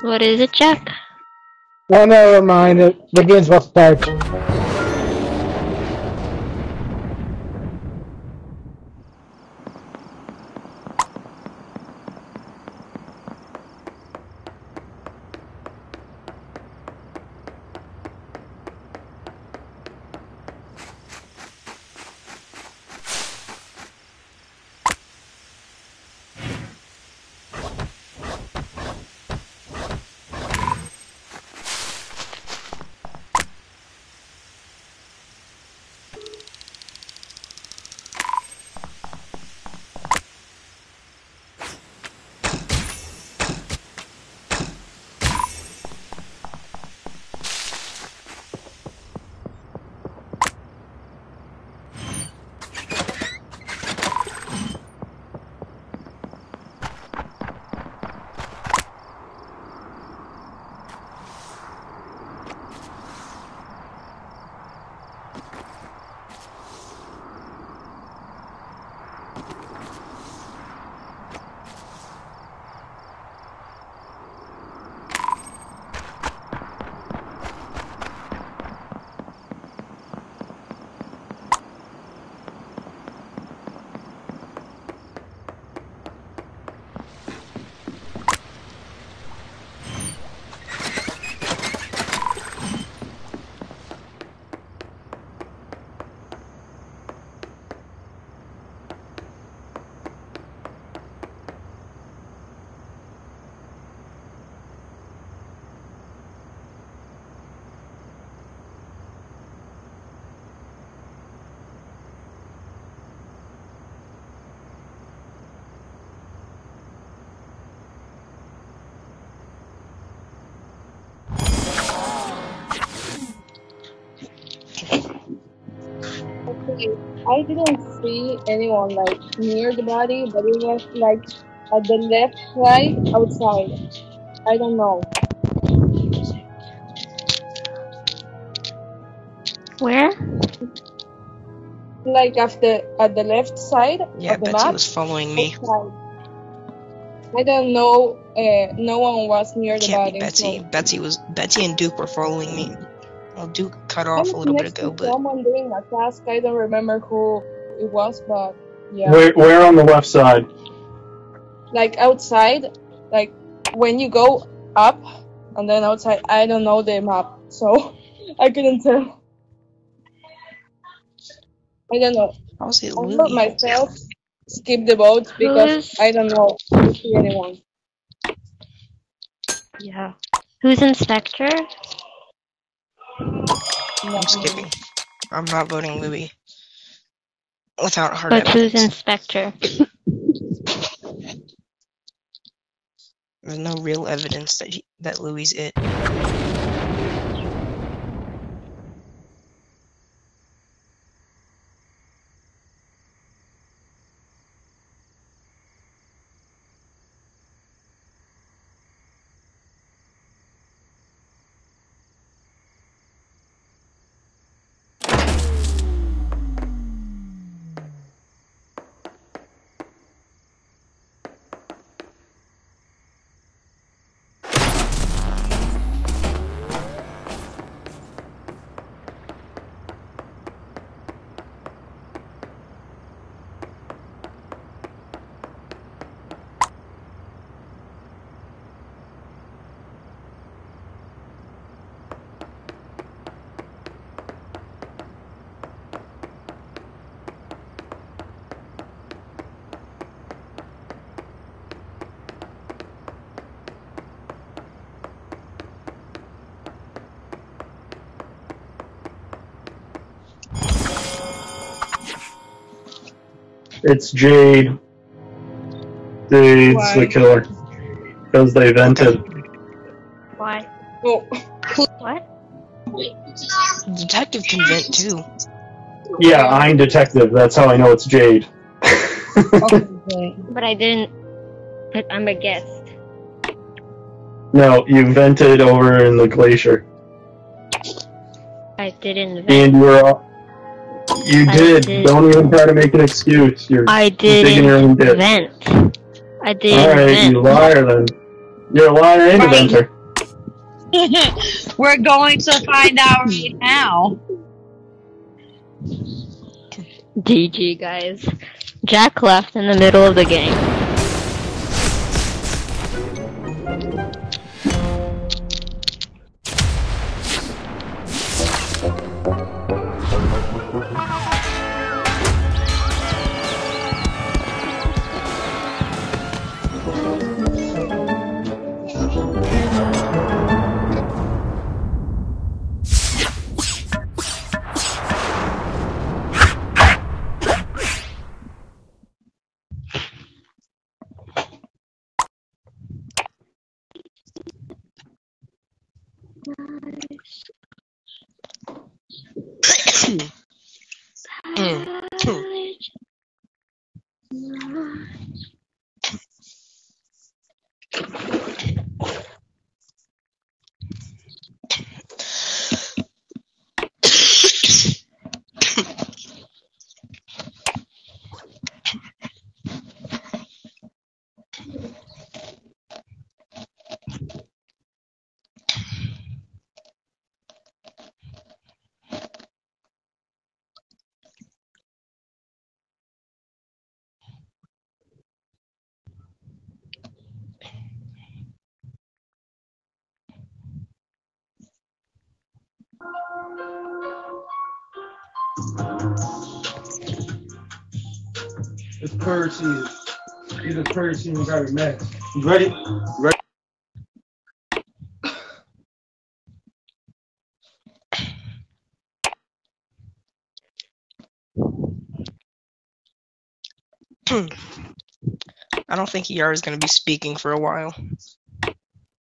What is it, Jack? Oh, never mind. It, game's about start. I didn't see anyone like near the body, but it was like at the left side outside. I don't know. Where? Like after at the left side Yeah, of the Betsy map. was following me. outside. I don't know. Uh, no one was near the Can't body. be Betsy. so- Betsy was Betsy and Duke were following me. Well, Duke cut off a little bit next ago, but someone doing a task. I don't remember who it was, but yeah, Where, where on the left side? like outside, like when you go up and then outside. I don't know the map, so I couldn't tell. I don't know. how's it I Louis? let myself skip the boat because Who's- I don't know if see anyone. Yeah. Who's Inspector? I'm skipping. I'm not voting Louis. Without hard But who's. Inspector? There's no real evidence that he, that Louis it. It's Jade. Jade's Why? the killer. Because they vented. Why? Oh, What? Detective can vent too. Yeah, I'm detective. That's how I know it's Jade. okay. But I didn't. I- I'm a guest. no, you vented over in the glacier. I didn't vent. And you were. all- You did. did. Don't even try to make an excuse. You're I digging your own didn't ditch. vent. I didn't Alright, vent. you liar then. You're a liar and Right. venter. We're going to find out right now. GG, guys. Jack left in the middle of the game. two, two. It's purge season. Either purge season got match. You ready? Ready? I don't think ER is going to be speaking for a while.